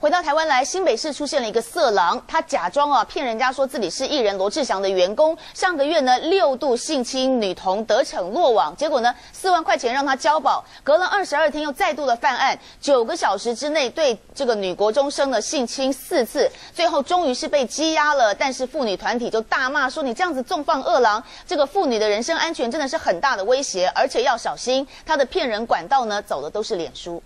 回到台湾来，新北市出现了一个色狼，他假装啊骗人家说自己是艺人罗志祥的员工，上个月呢六度性侵女童得逞落网，结果呢四万块钱让他交保，隔了二十二天又再度的犯案，九个小时之内对这个女国中生的性侵四次，最后终于是被羁押了，但是妇女团体就大骂说你这样子纵放恶狼，这个妇女的人身安全真的是很大的威胁，而且要小心他的骗人管道呢走的都是脸书。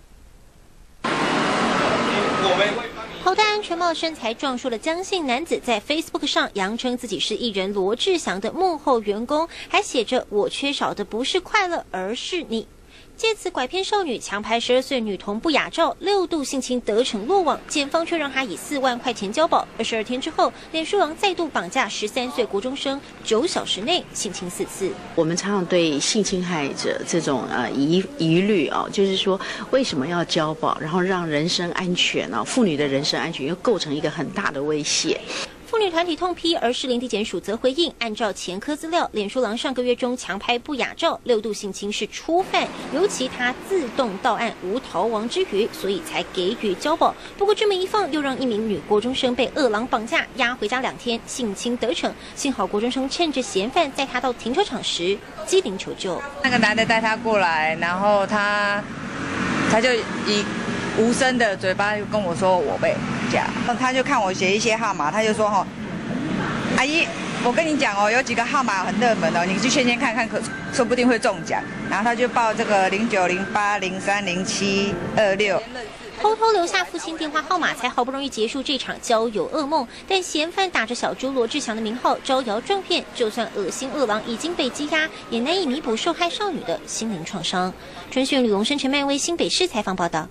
头戴安全帽、身材壮硕的江姓男子，在 Facebook 上扬称自己是艺人罗志祥的幕后员工，还写着“我缺少的不是快乐，而是你”。借此拐骗少女，强拍十二岁女童不雅照，六度性侵得逞落网，检方却让他以四万块钱交保。二十二天之后，脸书王再度绑架十三岁国中生，九小时内性侵四次。我们常常对性侵害者这种呃疑疑虑啊，就是说为什么要交保，然后让人身安全啊，妇女的人身安全又构成一个很大的威胁。妇女团体痛批，而士林地检署则回应：按照前科资料，脸书郎上个月中强拍不雅照，六度性侵是初犯，尤其他自动到案无逃亡之余，所以才给予交保。不过这么一放，又让一名女国中生被恶狼绑架押回家两天，性侵得逞。幸好国中生趁着嫌犯载他到停车场时机灵求救，那个男的带他过来，然后他他就以。无声的嘴巴就跟我说我被假，他就看我写一些号码，他就说哈，阿姨，我跟你讲哦，有几个号码很热门哦，你去签签看看，可说不定会中奖。然后他就报这个零九零八零三零七二六，偷偷留下父亲电话号码，才好不容易结束这场交友噩梦。但嫌犯打着小猪罗志祥的名号招摇撞骗，就算恶心恶狼已经被羁押，也难以弥补受害少女的心灵创伤。春讯吕龙生陈曼威新北市采访报道。